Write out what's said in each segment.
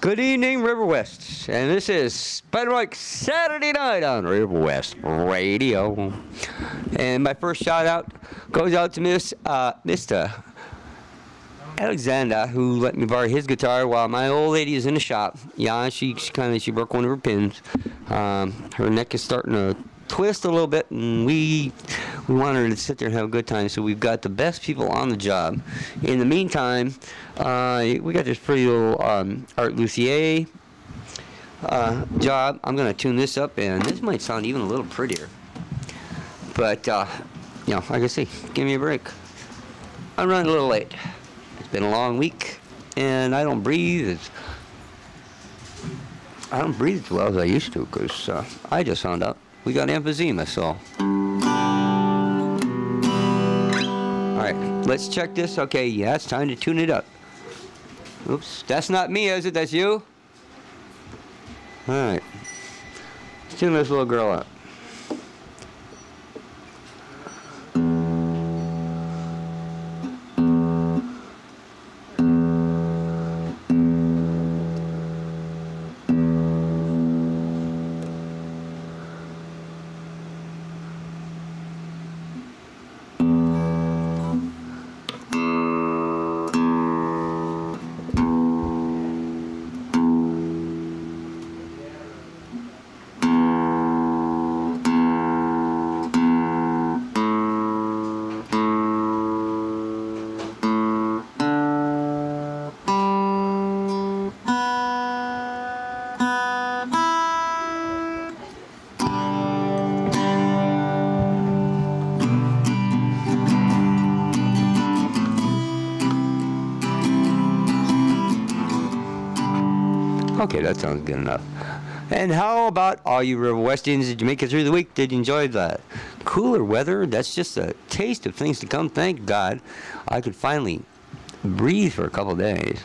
Good evening, Riverwest, and this is Spider Mike Saturday Night on Riverwest Radio. And my first shout out goes out to Miss uh, Mr. Alexander, who let me borrow his guitar while my old lady is in the shop. Yeah, she, she kind of she broke one of her pins. Um, her neck is starting to twist a little bit, and we we want her to sit there and have a good time. So we've got the best people on the job. In the meantime, uh, we got this pretty little um, Art Lutherie uh, job. I'm gonna tune this up, and this might sound even a little prettier. But uh, you know, like I say, give me a break. I'm running a little late. It's been a long week, and I don't breathe as I don't breathe as well as I used to, cause uh, I just found out we got emphysema. So, all right, let's check this. Okay, yeah, it's time to tune it up. Oops, that's not me, is it? That's you. All right, let's tune this little girl up. That sounds good enough. And how about all you Riverwestians? Did you make it through the week? Did you enjoy the cooler weather? That's just a taste of things to come. Thank God I could finally breathe for a couple days.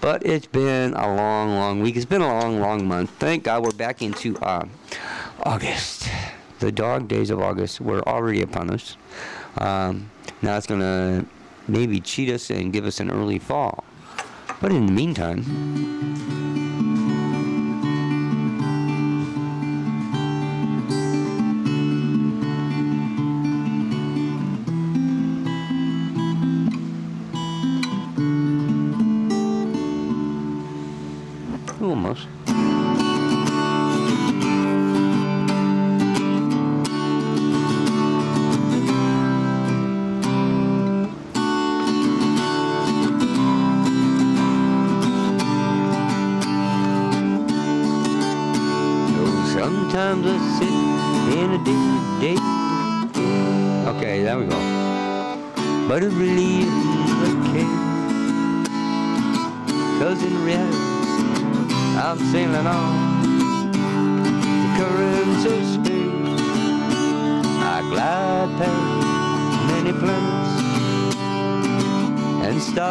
But it's been a long, long week. It's been a long, long month. Thank God we're back into uh, August. The dog days of August were already upon us. Um, now it's going to maybe cheat us and give us an early fall. But in the meantime,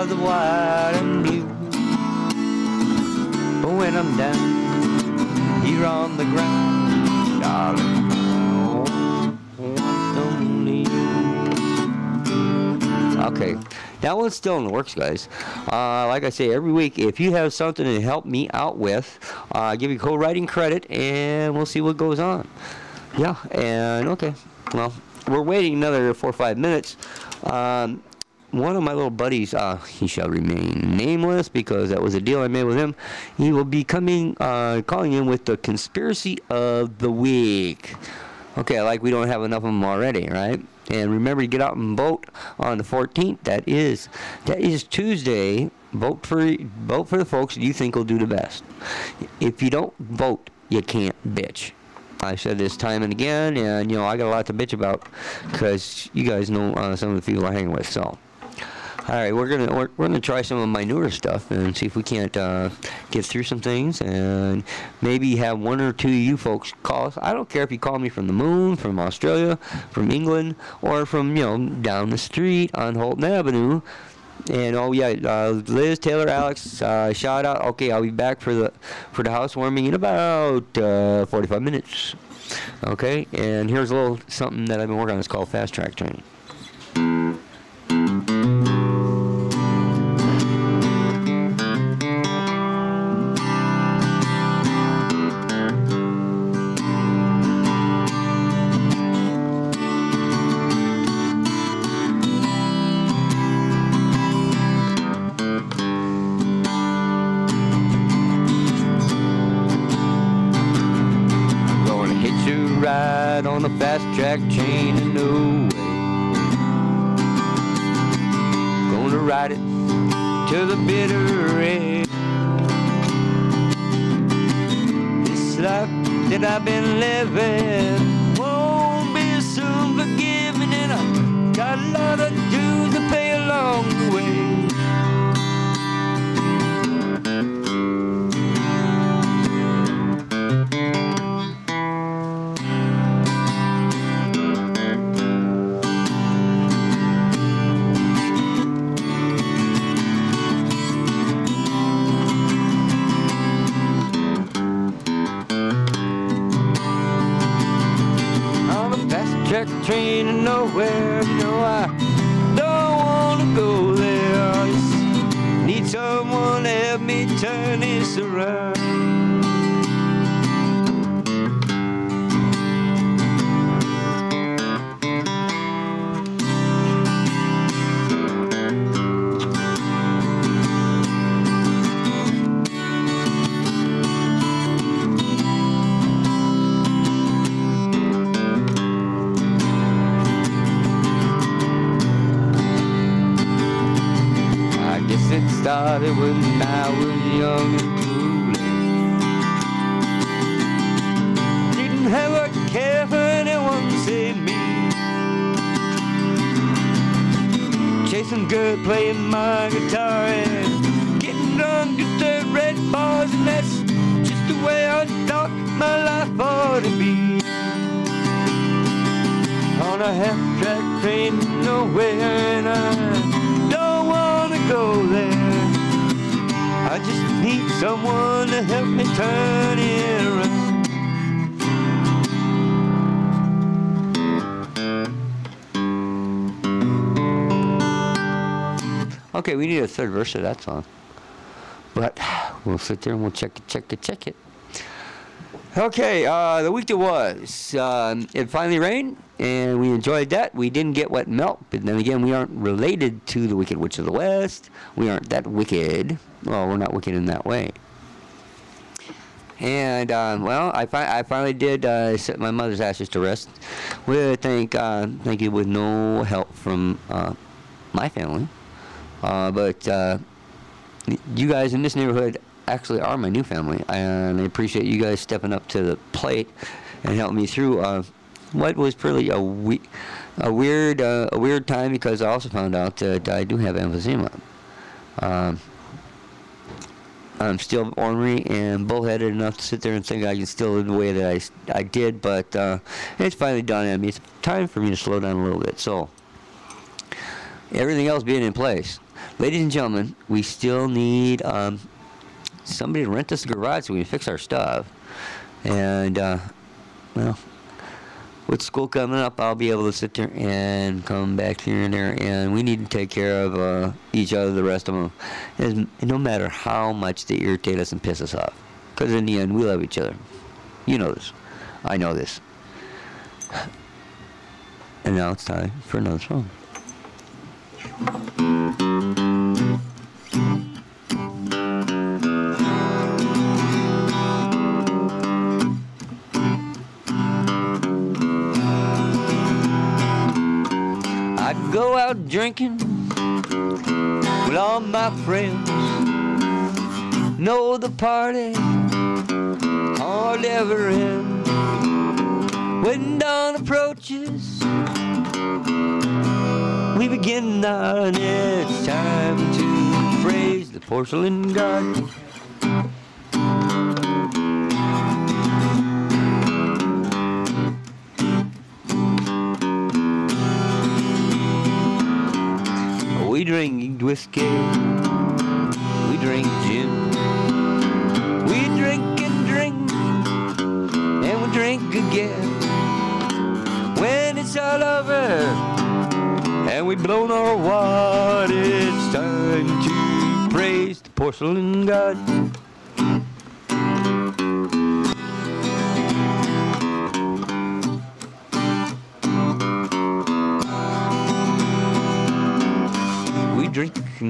stars white and blue. But when I'm down here on the ground, darling. Okay. That one's still in the works, guys. Uh, like I say, every week, if you have something to help me out with, uh, give you co-writing credit, and we'll see what goes on. Yeah, and okay. Well, we're waiting another four or five minutes. Um, one of my little buddies, uh, he shall remain nameless because that was a deal I made with him. He will be coming, uh, calling in with the conspiracy of the week. Okay, like we don't have enough of them already, right? And remember to get out and vote on the 14th. That is that is Tuesday. Vote for vote for the folks you think will do the best. If you don't vote, you can't bitch. I said this time and again, and you know I got a lot to bitch about because you guys know uh, some of the people I hang with. So. All right, we're gonna we're, we're gonna try some of my newer stuff and see if we can't uh, get through some things and maybe have one or two of you folks call us. I don't care if you call me from the moon, from Australia, from England, or from you know down the street on Holton Avenue. And oh yeah, uh, Liz, Taylor, Alex, uh, shout out. Okay, I'll be back for the for the housewarming in about uh, 45 minutes. Okay, and here's a little something that I've been working on. It's called fast track training. Young and foolish. Didn't have a care for anyone save me. Chasing girl, playing my guitar and getting drunk at the red bars, and that's just the way I thought my life ought to be. On a half-track train nowhere, and I don't wanna go there. Need someone to help me turn it around. Okay, we need a third verse of that song. But we'll sit there and we'll check it, check it, check it. Okay, uh, the week that was, um, it finally rained, and we enjoyed that. We didn't get wet melt, but then again, we aren't related to the Wicked Witch of the West. We aren't that wicked. Well, we're not wicked in that way. And um, well, I, fi- I finally did uh, set my mother's ashes to rest. With thank uh, thank you with no help from uh, my family, uh, but uh, you guys in this neighborhood actually are my new family, and I appreciate you guys stepping up to the plate and helping me through uh, what was pretty a, we- a weird uh, a weird time because I also found out that I do have emphysema. Um, I'm still ornery and bullheaded enough to sit there and think I can still live the way that I, I did, but uh, it's finally dawned on me. It's time for me to slow down a little bit. So, everything else being in place, ladies and gentlemen, we still need um, somebody to rent us a garage so we can fix our stuff. And, uh, well, with school coming up, I'll be able to sit there and come back here and there, and we need to take care of uh, each other, the rest of them, As, no matter how much they irritate us and piss us off. Because in the end, we love each other. You know this. I know this. And now it's time for another song. Out drinking with all my friends. Know the party hardly ever ends. When dawn approaches, we begin now, and it's time to praise the porcelain god. Drink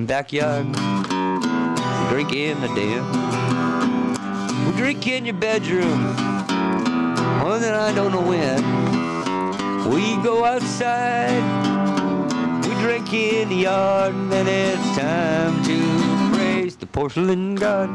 backyard, we drink in the den, we drink in your bedroom, more than I don't know when. We go outside. We drink in the yard, and then it's time to praise the porcelain god.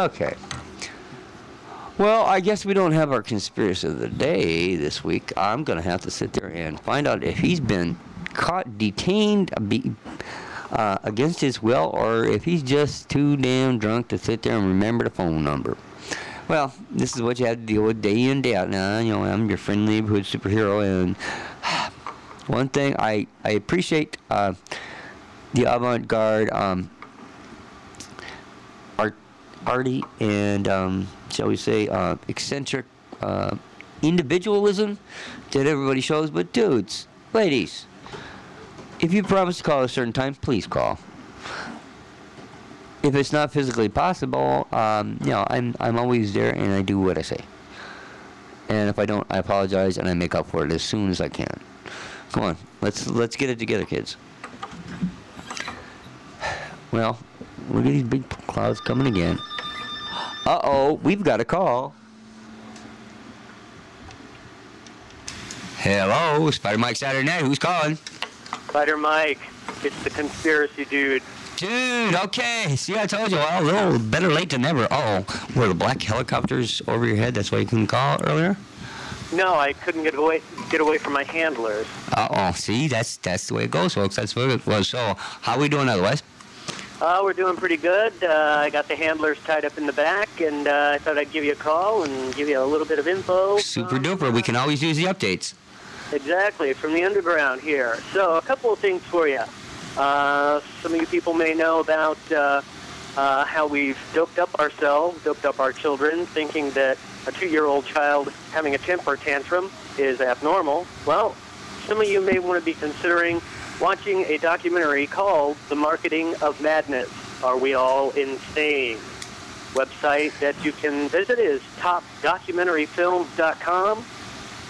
Okay. Well, I guess we don't have our conspiracy of the day this week. I'm going to have to sit there and find out if he's been caught, detained uh, against his will, or if he's just too damn drunk to sit there and remember the phone number. Well, this is what you have to deal with day in, and day out. Now, you know, I'm your friendly neighborhood superhero, and one thing I, I appreciate uh, the avant garde. Um, arty and um, shall we say uh, eccentric uh, individualism that everybody shows. But dudes, ladies, if you promise to call at a certain time, please call. If it's not physically possible, um, you know, I'm I'm always there and I do what I say. And if I don't, I apologize and I make up for it as soon as I can. Come on, let's let's get it together, kids. Well, look at these big clouds coming again. Uh-oh, we've got a call. Hello, Spider Mike Saturday Night. Who's calling? Spider Mike. It's the conspiracy dude. Dude, okay. See, I told you. Well, a little better late than never. Uh oh, were the black helicopters over your head? That's why you couldn't call earlier. No, I couldn't get away get away from my handlers. Uh oh. See, that's that's the way it goes, folks. That's what it was. So, how are we doing otherwise? Uh, we're doing pretty good. Uh, I got the handlers tied up in the back, and uh, I thought I'd give you a call and give you a little bit of info. Super duper. We can always use the updates. Exactly, from the underground here. So, a couple of things for you. Uh, some of you people may know about uh, uh, how we've doped up ourselves, doped up our children, thinking that a two-year-old child having a temper tantrum is abnormal. Well, some of you may want to be considering watching a documentary called The Marketing of Madness. Are We All Insane? Website that you can visit is topdocumentaryfilms.com.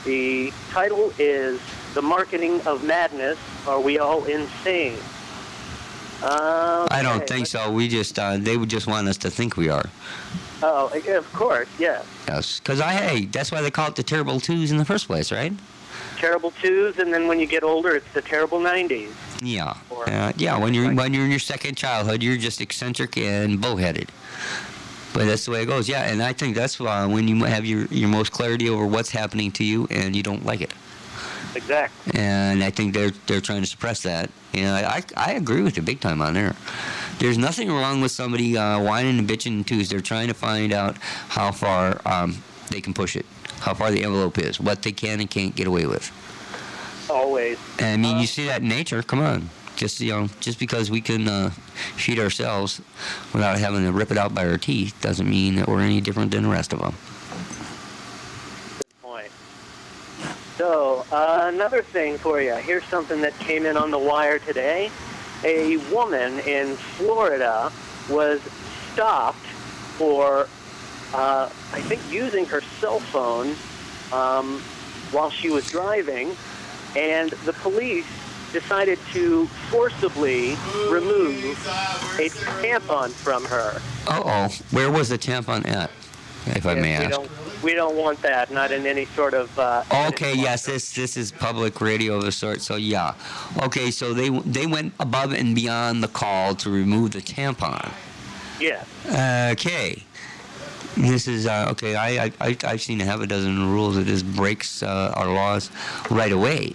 The title is The Marketing of Madness. Are We All Insane? Uh, okay. I don't think so. We just, uh, they would just want us to think we are. Oh, of course, yes. Yes, because I, hey, that's why they call it the terrible twos in the first place, right? Terrible twos, and then when you get older, it's the terrible nineties. Yeah, uh, yeah. When you're when you're in your second childhood, you're just eccentric and bullheaded. But that's the way it goes. Yeah, and I think that's uh, when you have your your most clarity over what's happening to you, and you don't like it. Exactly. And I think they're they're trying to suppress that. And I I, agree with you big time on there. There's nothing wrong with somebody uh, whining and bitching and twos. They're trying to find out how far um, they can push it how far the envelope is, what they can and can't get away with. Always. And I mean, you see that in nature. Come on, just you know, just because we can uh, feed ourselves without having to rip it out by our teeth doesn't mean that we're any different than the rest of them. Good point. So uh, another thing for you. Here's something that came in on the wire today. A woman in Florida was stopped for uh, I think using her cell phone um, while she was driving, and the police decided to forcibly remove a tampon from her. Uh oh. Where was the tampon at, if I may we ask? Don't, we don't want that, not in any sort of. Uh, okay, yes, this this is public radio of a sort, so yeah. Okay, so they they went above and beyond the call to remove the tampon. Yeah. Okay. This is uh, okay. I, I I've seen a half a dozen rules that just breaks uh, our laws right away.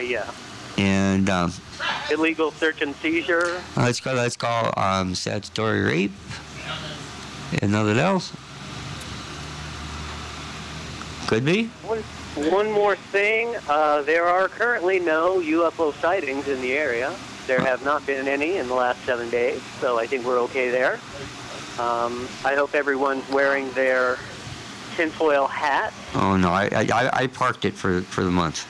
Yeah. And um, illegal search and seizure. Uh, let's call let's call um, statutory rape. And nothing else. Could be. What, one more thing. Uh, there are currently no UFO sightings in the area. There have not been any in the last seven days, so I think we're okay there. Um, I hope everyone's wearing their tinfoil hat. Oh no, I I, I parked it for for the month.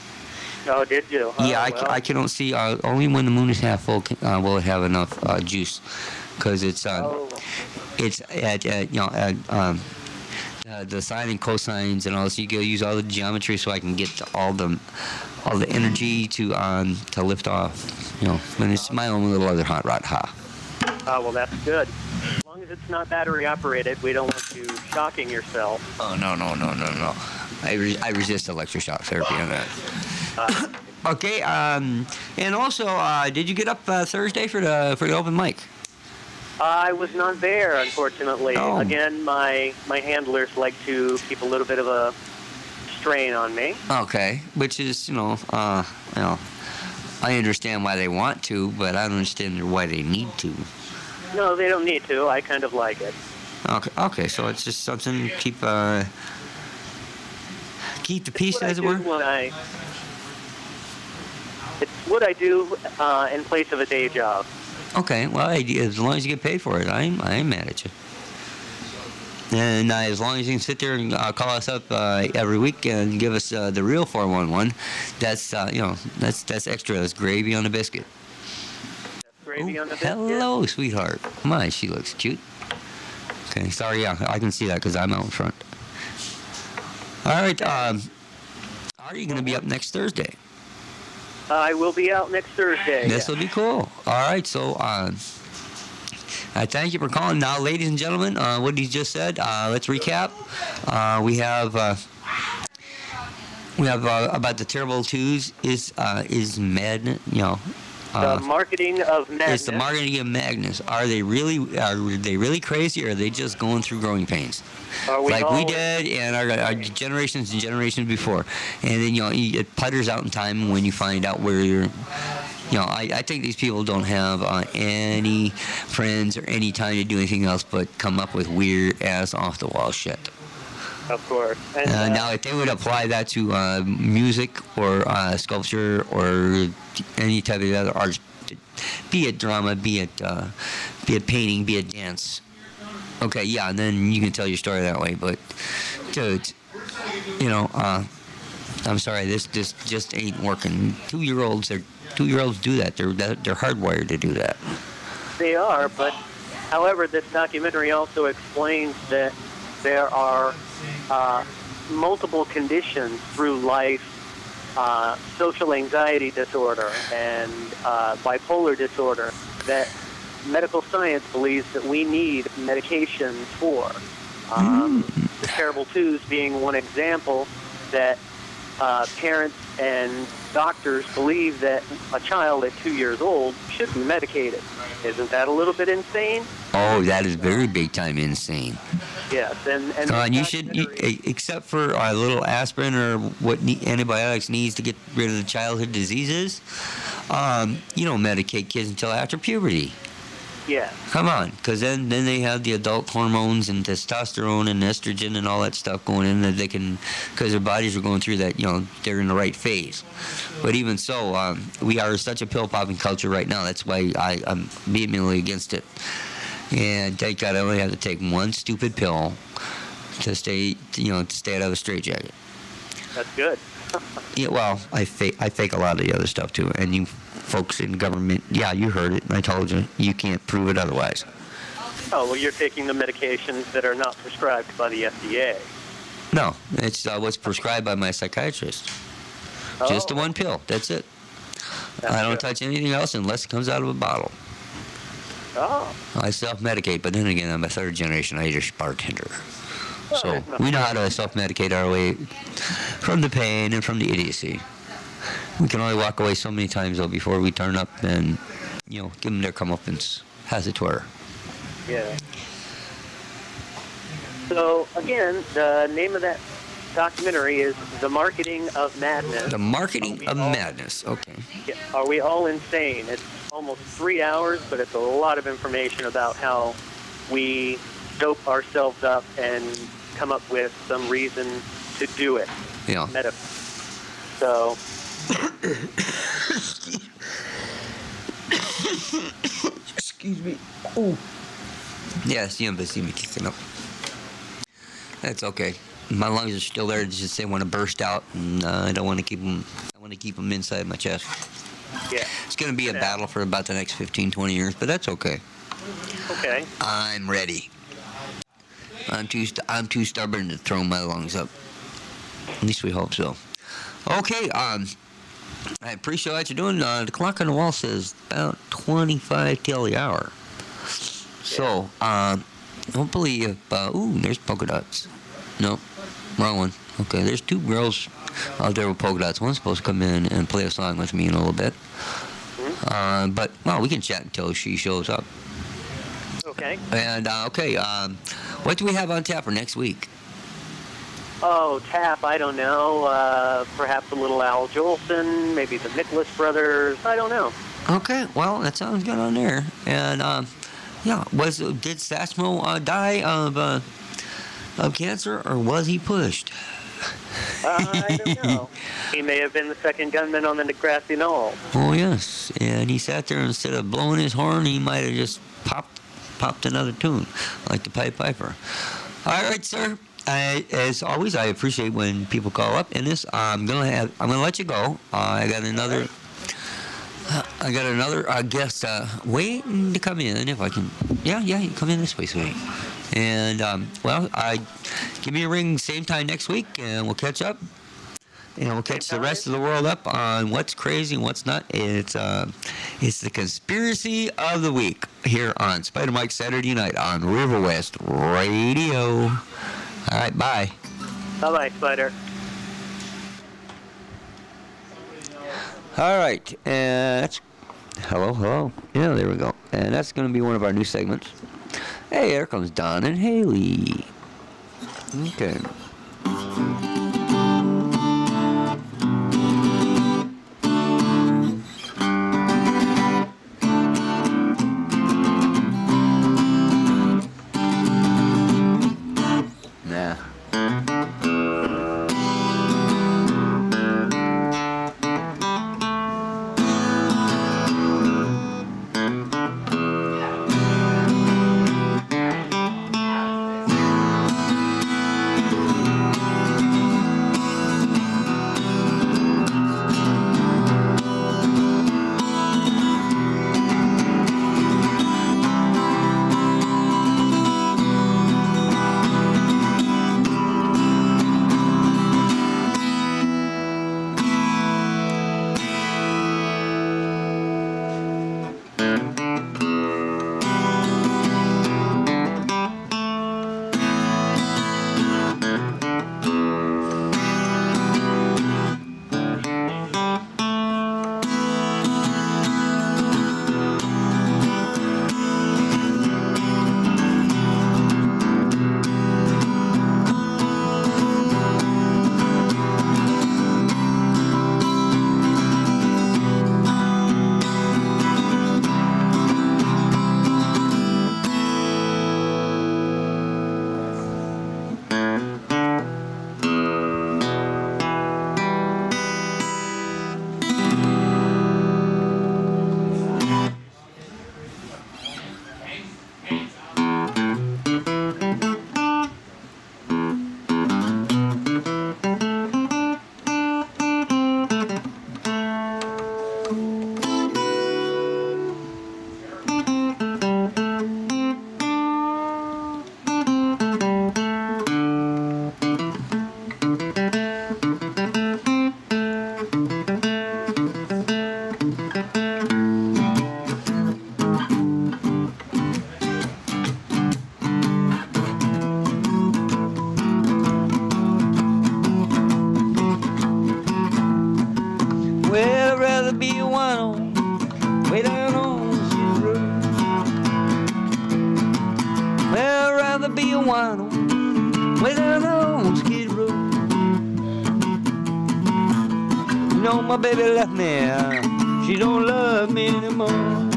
Oh, did you? Yeah, oh, I, well. I can see uh, only when the moon is half full can, uh, will it have enough uh, juice, because it's uh, Oh, it's at, at you know at, um, uh, the sine and cosines and all this. You go use all the geometry so I can get to all the all the energy to um to lift off. You know, when it's my own little other hot rod. Ha. oh, well, that's good. As long as it's not battery operated, we don't want you shocking yourself. Oh no no no no no. I, re- I resist electroshock therapy on that. Uh, Okay, um, and also, uh, did you get up uh, Thursday for the for the open mic? I was not there, unfortunately. Oh. Again, my my handlers like to keep a little bit of a strain on me. Okay, which is you know, uh, you know, I understand why they want to, but I don't understand why they need to. No, they don't need to. I kind of like it. Okay, okay, so it's just something to keep uh, keep the peace, as it were. When I, it's what I do uh, in place of a day job. Okay, well, I- as long as you get paid for it, I'm I'm mad at you. And uh, as long as you can sit there and uh, call us up uh, every week and give us uh, the real 411, that's uh, you know that's that's extra. That's gravy on the biscuit. Gravy Oh, on the biscuit. hello, sweetheart. My, she looks cute. Okay, sorry, yeah, I can see that because I'm out in front. All right, um, are you going to be up next Thursday? I will be out next Thursday. This will be cool. All right, so uh, I thank you for calling. Now, ladies and gentlemen, uh, what he just said. Uh, let's recap. Uh, we have uh, we have uh, about the terrible twos is uh, is mad. You know. Uh, the marketing of madness. it's the marketing of Magnus. Are they really are they really crazy, or are they just going through growing pains? Are we like we did and our, our generations and generations before. And then, you know, it putters out in time when you find out where you're. You know, I, I think these people don't have uh, any friends or any time to do anything else but come up with weird ass off the wall shit. Of course. And, Uh, uh, now, if they would apply that to uh, music or uh, sculpture or any type of other art, be it drama, be it uh, be it painting, be it dance. Okay, yeah, and then you can tell your story that way. But, dude, you know, uh, I'm sorry, this this just ain't working. Two year olds, they're two year olds do that. They're they're hardwired to do that. They are, but however, this documentary also explains that there are uh, multiple conditions through life, uh, social anxiety disorder and uh, bipolar disorder that medical science believes that we need medication for. Um, the terrible twos being one example that uh, parents and doctors believe that a child at two years old should be medicated. Isn't that a little bit insane? Oh, that is very big time insane. Yes, and and Come on, you should, you, e- except for a little aspirin or what ne- antibiotics needs to get rid of the childhood diseases. Um, you don't medicate kids until after puberty. yes, Come on, because then then they have the adult hormones and testosterone and estrogen and all that stuff going in that they can, because their bodies are going through that. You know, they're in the right phase. But even so, um, we are such a pill popping culture right now. That's why I, I'm vehemently against it. And thank God I only have to take one stupid pill to stay, you know, to stay out of a straitjacket. that's good. Yeah, well, I fake I fake a lot of the other stuff too. And you folks in government, yeah, you heard it. I told you, you can't prove it otherwise. Oh well, you're taking the medications that are not prescribed by the FDA. No, it's uh, what's prescribed by my psychiatrist. Just the one pill. That's it. that's I don't good. touch anything else unless it comes out of a bottle. Oh, I self-medicate, but then again, I'm a third-generation Irish bartender. So we know how to self-medicate our way from the pain and from the idiocy. We can only walk away so many times though before we turn up and, you know, give them their comeuppance, as it were. yeah. So again, the name of that documentary is "The Marketing of Madness." The marketing of all- madness. Okay. Are we all insane? It's almost three hours, but it's a lot of information about how we dope ourselves up and come up with some reason to do it. Yeah. meta. So Excuse me. Oh. Yeah, siempre see me kicking up. That's okay. My lungs are still there. It's just they want to burst out, and uh, I don't want to keep them. I want to keep them inside my chest. yeah. It's going to be a Yeah. battle for about the next 15, 20 years, but that's okay. Okay. I'm ready. I'm too st- I'm too stubborn to throw my lungs up. At least we hope so. Okay. Um, I appreciate what you're doing. Uh, the clock on the wall says about 25 till the hour. So, um, hopefully, if uh, ooh, there's polka dots. No, wrong one. Okay, there's two girls out there with polka dots. One's supposed to come in and play a song with me in a little bit. Uh, but well, we can chat until she shows up. Okay. And uh, okay, um, what do we have on tap for next week? Oh, Tap, I don't know. Uh, perhaps a little Al Jolson, maybe the Nicholas Brothers. I don't know. Okay, well that sounds good on there. And um, yeah, was did Satchmo uh, die of uh, of cancer or was he pushed? Uh, I don't know. he may have been the second gunman on the grassy knoll. Oh yes, and he sat there instead of blowing his horn, he might have just popped popped another tune, like the Pied Piper. All right, sir. I, as always, I appreciate when people call up. In this, I'm gonna have I'm gonna let you go. Uh, I got another. I got another uh, guest uh, waiting to come in. If I can, yeah, yeah, you come in this way, sweetie. And um, well, I give me a ring same time next week, and we'll catch up. And we'll catch the rest of the world up on what's crazy and what's not. It's uh, it's the conspiracy of the week here on Spider Mike Saturday night on Riverwest Radio. All right, bye. Bye bye, Spider. All right, and that's hello, hello. Yeah, there we go. And that's going to be one of our new segments. Hey, here comes Don and Haley. Okay. Anymore.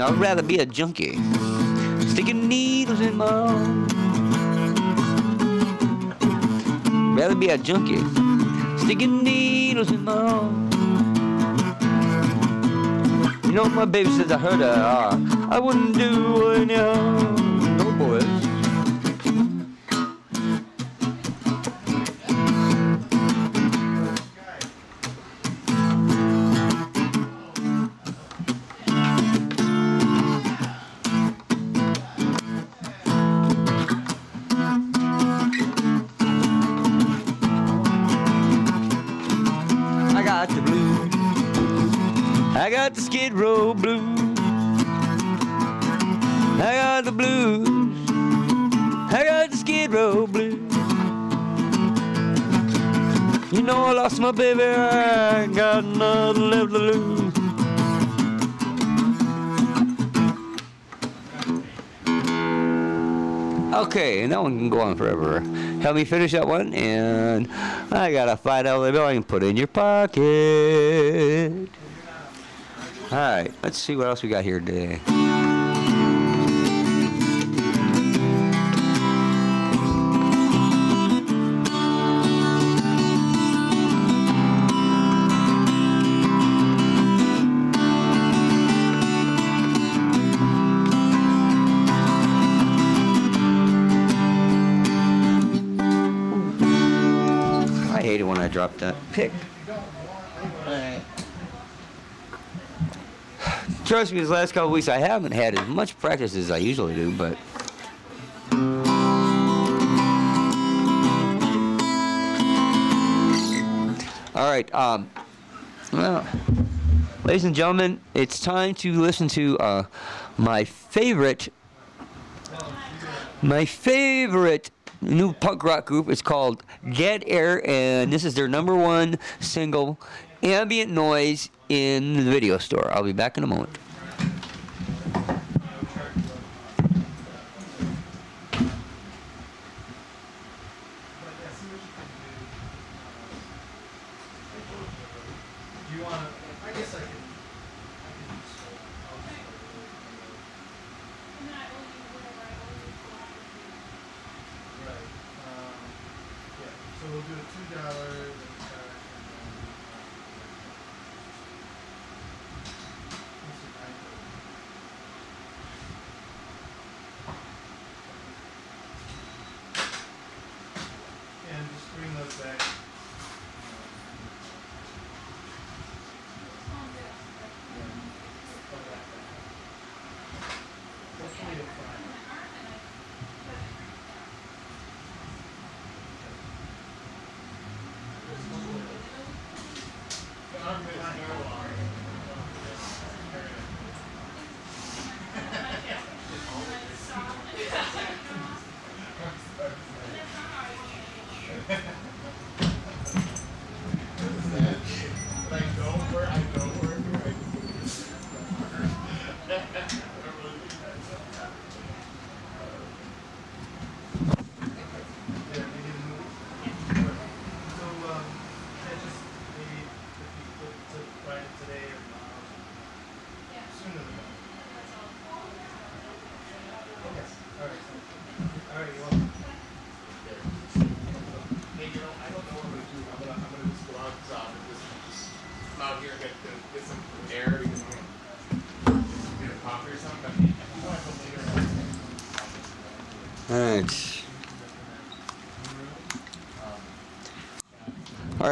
I'd rather be a junkie, sticking needles in my arm. rather be a junkie. Sticking needles in my arm. You know, my baby says I heard her. Uh, I wouldn't do any harm. Skid row blues. I got the blues. I got the skid row blues. You know I lost my baby. I ain't got nothing left to lose. Okay, and that one can go on forever. Help me finish that one, and I got a five dollar bill I can put in your pocket. All right, let's see what else we got here today. I hate it when I drop that pick. Trust me, these last couple weeks I haven't had as much practice as I usually do, but. All right. Um, well, ladies and gentlemen, it's time to listen to uh, my favorite, my favorite new punk rock group. It's called Dead Air, and this is their number one single, Ambient Noise, in the video store. I'll be back in a moment.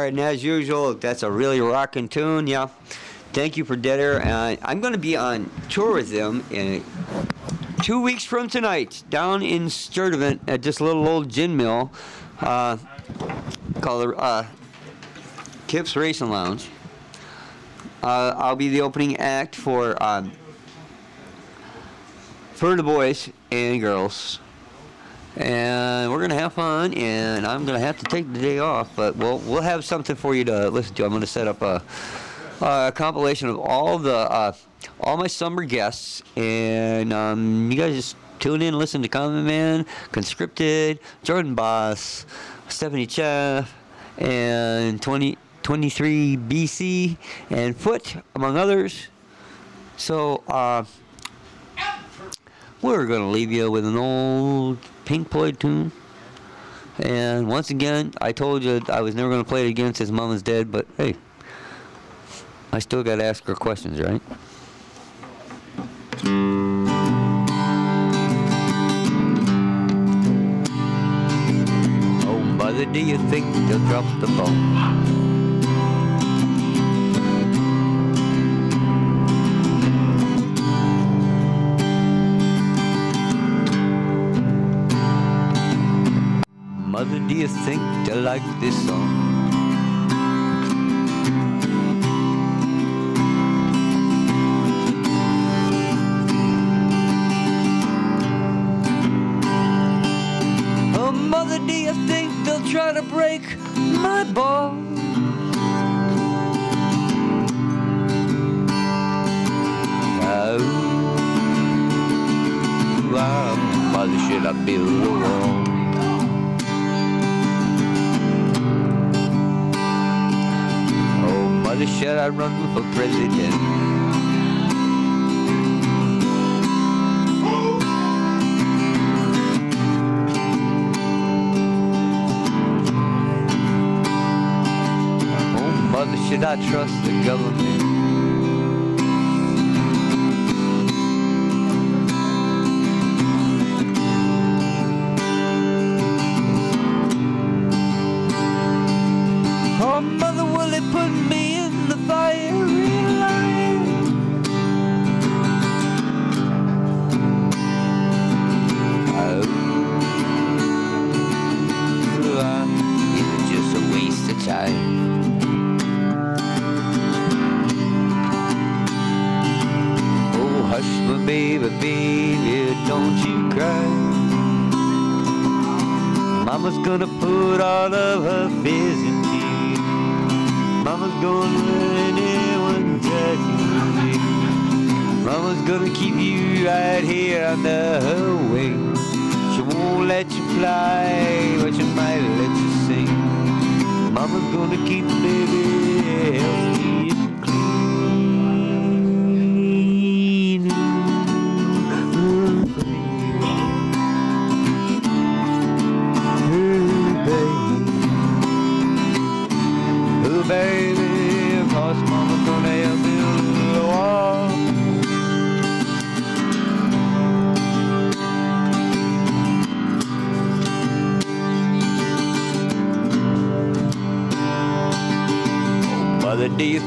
And as usual, that's a really rocking tune. Yeah. Thank you for Air. Uh, I'm going to be on tour with them in two weeks from tonight down in Sturtevant at this little old gin mill uh, called uh, Kip's Racing Lounge. Uh, I'll be the opening act for um, for the boys and girls and we're gonna have fun. And I'm gonna have to take the day off, but we'll we'll have something for you to listen to. I'm gonna set up a, a compilation of all the uh, all my summer guests, and um, you guys just tune in, and listen to Common Man, Conscripted, Jordan Boss, Stephanie Chef, and 20, 23 BC, and Foot, among others. So. Uh, we're gonna leave you with an old Pink Floyd tune. And once again, I told you I was never going to play it again since Mama's dead, but hey, I still got to ask her questions, right? Oh, mother, do you think they'll drop the ball? You think they like this song? Oh, mother, do you think they'll try to break my ball? I run for president? Oh, mother, should I trust the government? Baby, don't you cry. Mama's gonna put all of her fears in you. Mama's gonna let anyone touch you. Mama's gonna keep you right here under her wing. She won't let you fly, but she might let you sing. Mama's gonna keep baby healthy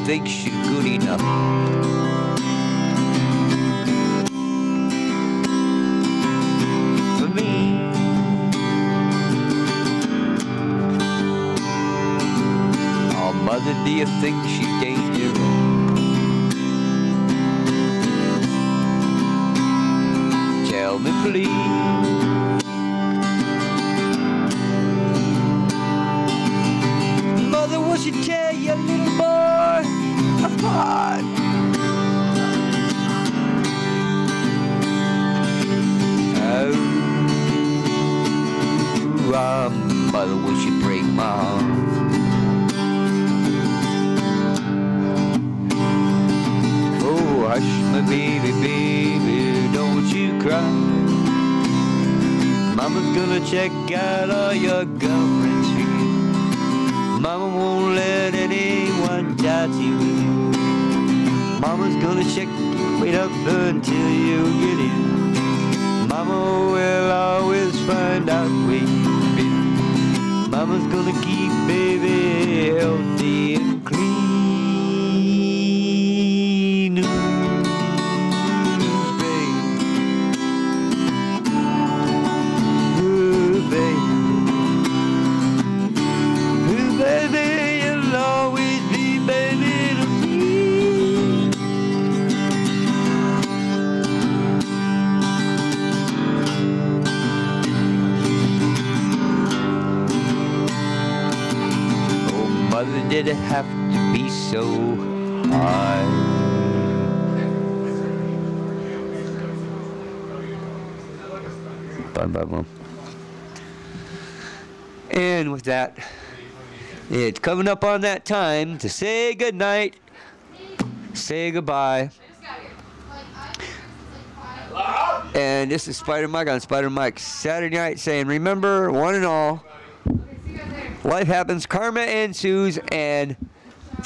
mother, do you think she's good enough? For me. Oh, mother, do you think she's dangerous? That, it's coming up on that time to say goodnight, say goodbye. And this is Spyder Myke on Spyder Myke Saturday night saying, remember, one and all, Life happens, karma ensues, and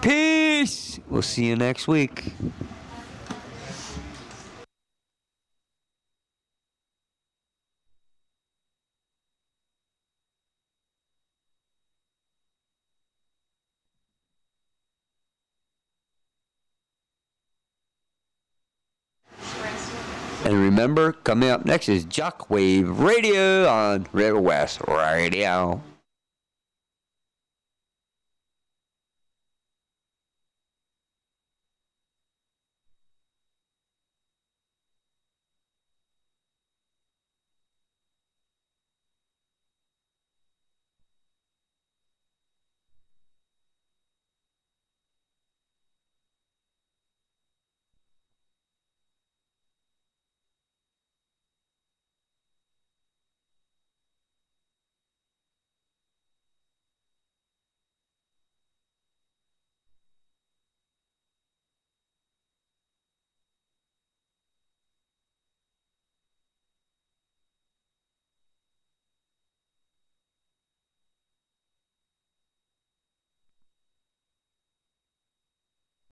peace. We'll see you next week. And remember, coming up next is Jockwave Radio on Riverwest Radio.